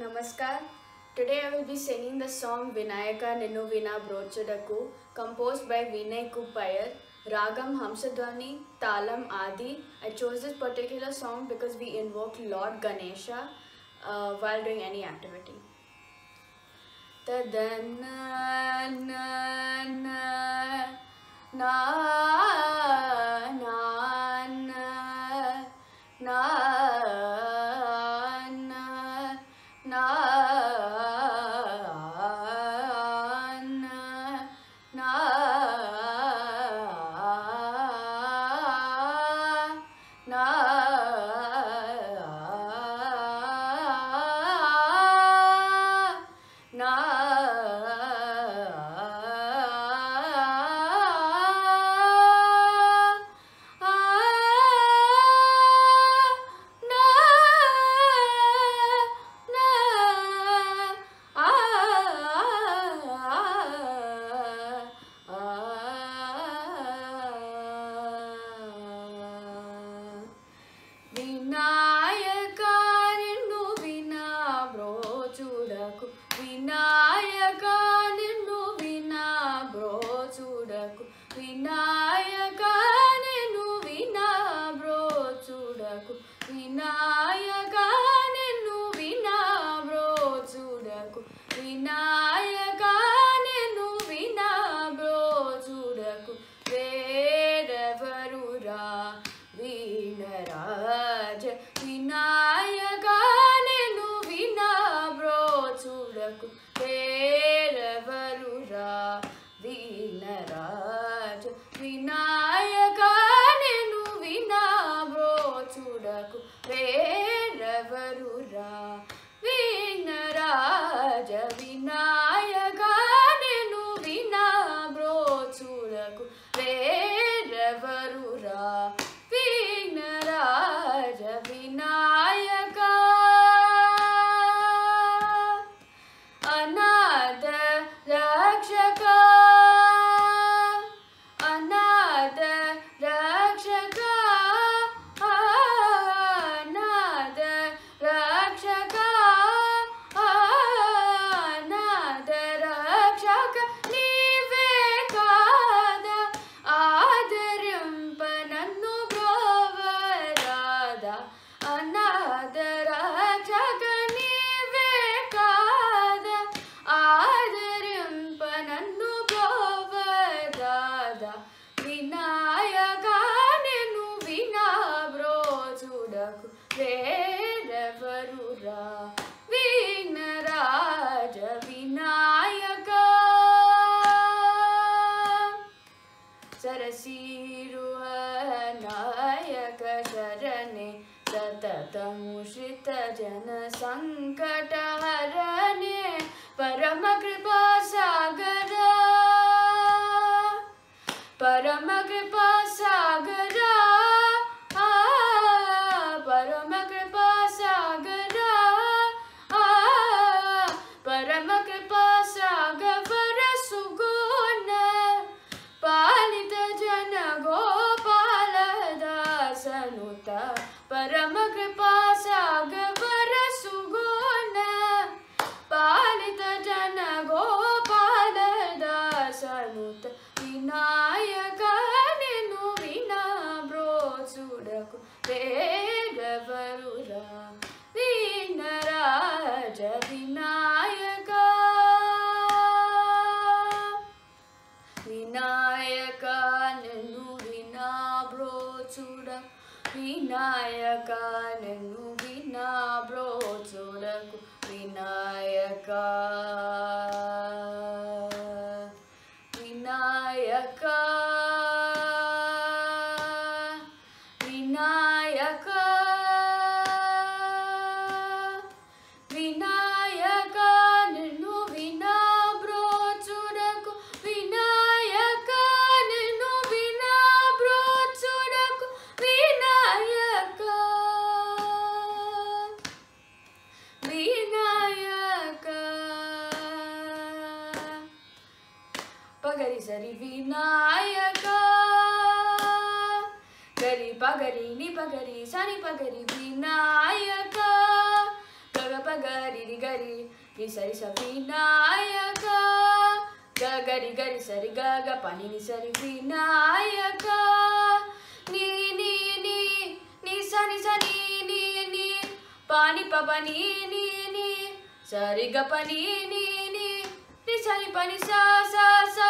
Namaskar. Today I will be singing the song Vinayaka Ninnu Vina Brochadaku, composed by Vinay Kuppayar, Ragam Hamsadwani, Talam Adi. I chose this particular song because we invoke Lord Ganesha uh, while doing any activity. Tadanna na na na na చూడకు వినాయక నిన్ను వినా బ్రో చూడకు వినాయక నిన్ను వినా బ్రో చూడకు వినాయక నిన్ను వినా బ్రో చూడకు వినాయక నిన్ను వినా బ్రో చూడకు వేరెవరురా వీణరా? బ్రోచుడకు వేరెవరురా విఘ్నరాజ వినాయక అనాథ రక్షక ीनराजविनायक सरसिरुह नायकरण सततमुश्रित जन सङ्कटहरणमग् पागरा परमग्रगरा Jadi Nayaka Vinayaka Nenu Vina Brochura Vinayaka Nenu Vina Brochura Vinayaka Vinayaka Vinayaka Vinayaka గరి పగరి ని పగరి సని పగరి వినాయక గగ గరి రి గరి రి సరి స వినాయక గ గరి గరి సరి గ గ పని ని సరి వినాయక నీ నీ నీ నీ సని సని నీ నీ పాని ప పని నీ నీ సరి గ పని నీ నీ ని సని పని సా సా సా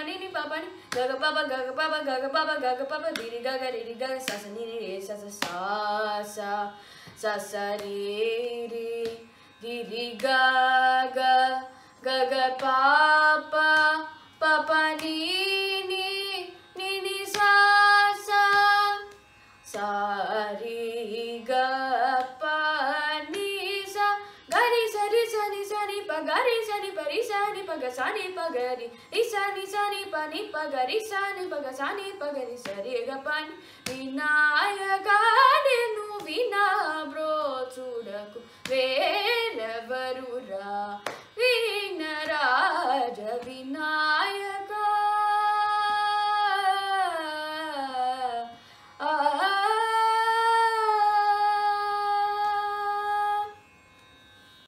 papa nini papa ni gaga papa gaga papa gaga papa gaga papa diri gaga diri gaga. Sasa nini re sasa sasa sasa re diri gaga gaga papa papa nini nini sasa sari gapa nisa. Gari sari sani sani pagari sani pari sani pagasani pagari. సని సని పని పగరి సని పగ సని పగరి సరిగ పని. వినాయక నేను వినా బ్రో చూడకు వేరెవరు రా వినా